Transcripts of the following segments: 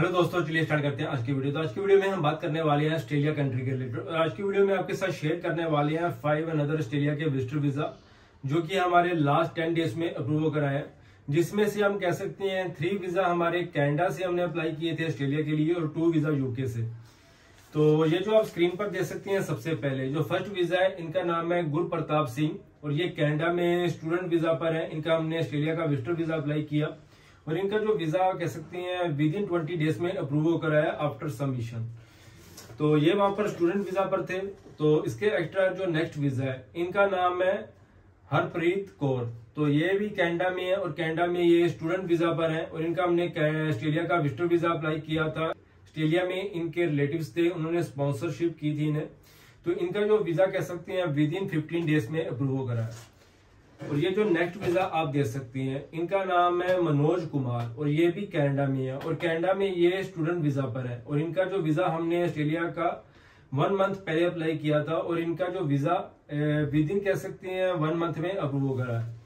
Hello दोस्तों, चलिए start करते हैं आज की वीडियो तो आज की वीडियो में हम बात करने वाले हैं ऑस्ट्रेलिया कंट्री के रिलेटेड और आज की वीडियो में आपके साथ शेयर करने वाले हैं फाइव अनदर ऑस्ट्रेलिया के विजिटर वीज़ा जो कि हमारे लास्ट टेन डेज़ में अप्रूव कराए हैं। जिसमें से हम कह सकते हैं थ्री वीज़ा हमारे कैनेडा से हमने अप्लाई किए थे ऑस्ट्रेलिया के लिए और टू वीज़ा यूके से। तो ये जो आप स्क्रीन पर देख सकते हैं सबसे पहले, जो फ़र्स्ट वीज़ा है, इनका नाम है गुरु प्रताप सिंह और ये कैनेडा में स्टूडेंट वीज़ा पर है। इनका हमने ऑस्ट्रेलिया का विजिटर वीज़ा अप्लाई किया। और इनका जो वीज़ा कह सकते हैं विद इन ट्वेंटी डेज़ में अप्रूव कराया आफ्टर सबमिशन तो ये वहाँ पर स्टूडेंट वीज़ा पर थे। तो इसके एक्स्ट्रा जो नेक्स्ट वीज़ा है, इनका नाम है हरप्रीत कौर। तो ये भी कैनेडा में है और कैनेडा में ये स्टूडेंट वीज़ा पर है और इनका हमने ऑस्ट्रेलिया का विजिटर वीज़ा अप्लाई किया था। ऑस्ट्रेलिया में इनके रिलेटिव्स थे, उन्होंने स्पॉन्सरशिप की थी इन्हें। तो इनका जो वीज़ा कह सकते हैं विद इन फिफ्टीन डेज़ में अप्रूव करा है। और ये जो नेक्स्ट वीज़ा आप दे सकती हैं, इनका नाम है मनोज कुमार और ये भी कनाडा में है और कनाडा में ये स्टूडेंट वीज़ा पर है और इनका जो वीज़ा हमने ऑस्ट्रेलिया का वन मंथ पहले अप्लाई किया था और इनका जो वीज़ा विद इन कह सकते हैं वन मंथ में अप्रूव करा है।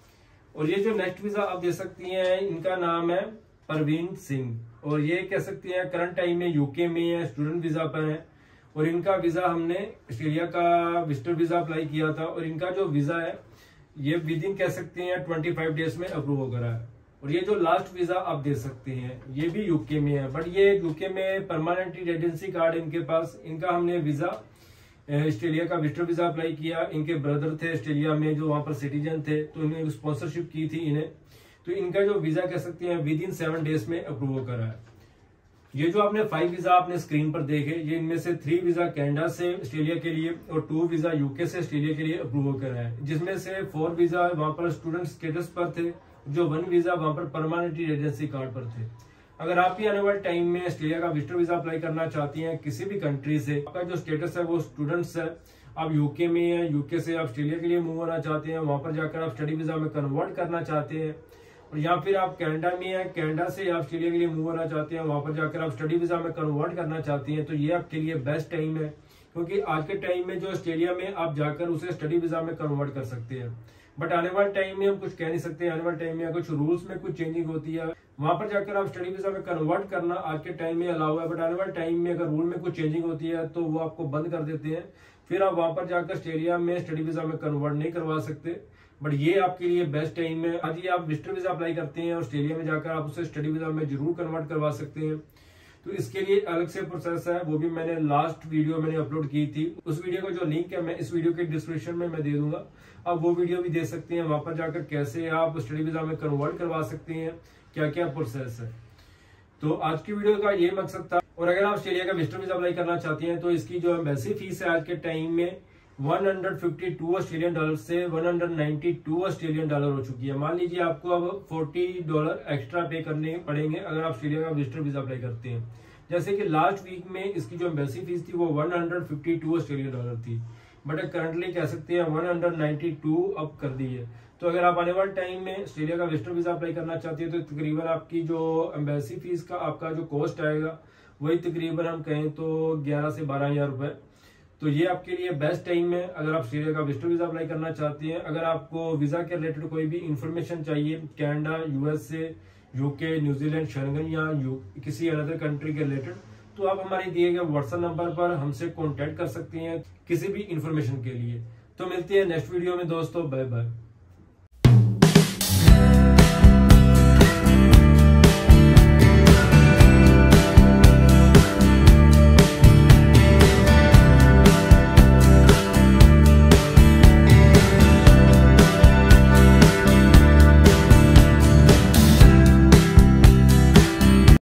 और ये जो नेक्स्ट वीज़ा आप दे सकती हैं, इनका नाम है परवीन सिंह और ये कह सकते हैं करंट टाइम में यूके में है स्टूडेंट वीज़ा पर है और इनका वीज़ा हमने ऑस्ट्रेलिया का विजिटर वीज़ा अप्लाई किया था और इनका जो वीज़ा है ये विद इन कह सकते हैं ट्वेंटी फाइव डेज़ में अप्रूव करा है। और ये जो लास्ट वीज़ा आप दे सकते हैं, ये भी यूके में है। बट ये यूके में परमानेंट रेजिडेंसी कार्ड इनके पास, इनका हमने वीज़ा ऑस्ट्रेलिया का विजिटर वीज़ा अप्लाई किया। इनके ब्रदर थे ऑस्ट्रेलिया में जो वहाँ पर सिटीजन थे तो इन्होंने स्पॉन्सरशिप की थी इन्हें। तो इनका जो वीज़ा कह सकते हैं विद इन सेवन डेज़ में अप्रूव करा है। ये जो आपने फाइव वीज़ा आपने स्क्रीन पर देखे, ये इनमें से थ्री वीज़ा कैनेडा से ऑस्ट्रेलिया के लिए और टू वीज़ा यूके से ऑस्ट्रेलिया के लिए अप्रूव करा है। जिसमें से फोर वीज़ा वहाँ पर स्टूडेंट स्टेटस पर थे, जो वन वीज़ा वहाँ पर परमानेंट रेजिडेंसी कार्ड पर थे। अगर आप भी आने वाले टाइम में ऑस्ट्रेलिया का विजिटर वीज़ा अप्लाई करना चाहती हैं किसी भी कंट्री से, आपका जो स्टेटस है वो स्टूडेंट्स है। आप यूके में है यूके से आप ऑस्ट्रेलिया के लिए मूव होना चाहते हैं, वहाँ पर जाकर आप स्टडी वीज़ा में कन्वर्ट करना चाहते हैं। और या फिर आप कनाडा में है कनाडा से ऑस्ट्रेलिया के लिए मूव होना चाहते हैं, वहाँ पर जाकर आप स्टडी वीज़ा में कन्वर्ट करना चाहते हैं तो ये आपके लिए बेस्ट टाइम है। क्योंकि आज के टाइम में जो ऑस्ट्रेलिया में आप जाकर उसे स्टडी वीज़ा में कन्वर्ट कर सकते हैं। बट आने वाले टाइम में हम कुछ कह नहीं सकते, आने वाले टाइम में कुछ रूल्स में कुछ चेंजिंग होती है। वहाँ पर जाकर आप स्टडी वीज़ा में कन्वर्ट करना आज के टाइम में अलाउ है बट आने वाले टाइम में अगर रूल में कुछ चेंजिंग होती है तो वो आपको बंद कर देते हैं। फिर आप वहाँ पर जाकर ऑस्ट्रेलिया में स्टडी वीज़ा में कन्वर्ट नहीं करवा सकते। बट ये आपके लिए बेस्ट टाइम है। आज ये आप विजिटर वीज़ा अप्लाई करते हैं ऑस्ट्रेलिया में जाकर आप उसे स्टडी वीज़ा में ज़रूर कन्वर्ट करवा सकते हैं। तो इसके लिए अलग से प्रोसेस है, वो भी मैंने लास्ट वीडियो मैंने अपलोड की थी। उस वीडियो का जो लिंक है, मैं इस वीडियो के डिस्क्रिप्शन में मैं दे दूँगा। आप वो वीडियो भी दे सकते हैं, वहाँ पर जाकर कैसे आप स्टडी वीज़ा में कन्वर्ट करवा सकते हैं क्या क्या प्रोसेस है। तो आज की वीडियो का ये मकसद था। और अगर आप ऑस्ट्रेलिया का विजिटर वीज़ा अप्लाई करना चाहती हैं तो इसकी जो एम्बेसी फ़ीस है आज के टाइम में 152 ऑस्ट्रेलियन डॉलर से 192 ऑस्ट्रेलियन डॉलर हो चुकी है। मान लीजिए आपको अब 40 डॉलर एक्स्ट्रा पे करने पड़ेंगे अगर आप ऑस्ट्रेलिया का विजिटर वीज़ा अप्लाई करते हैं। जैसे कि लास्ट वीक में इसकी जो एम्बेसी फ़ीस थी वो 152 ऑस्ट्रेलियन डॉलर थी। बट करंटली कह सकते हैं 192 अब कर दी है। तो अगर आप आने वाले टाइम में ऑस्ट्रेलिया का विजिटर वीज़ा अप्लाई करना चाहती है तो तकरीबन आपकी जो एम्बेसी फ़ीस का, आपका जो कॉस्ट आएगा, वही तकरीबन हम कहें तो ग्यारह से बारह हज़ार तो ये आपके लिए बेस्ट टाइम है, अगर आप सीरिया का विस्टर वीज़ा अप्लाई करना चाहते हैं, अगर आपको वीज़ा के रिलेटेड कोई भी इन्फॉर्मेशन चाहिए Canada USA UK New Zealand Schengen या किसी अनदर कंट्री के रिलेटेड तो आप हमारे दिए गए व्हाट्सएप नंबर पर हमसे कॉन्टेक्ट कर सकते हैं किसी भी इन्फॉर्मेशन के लिए। तो मिलती है नेक्स्ट वीडियो में, दोस्तों। Bye bye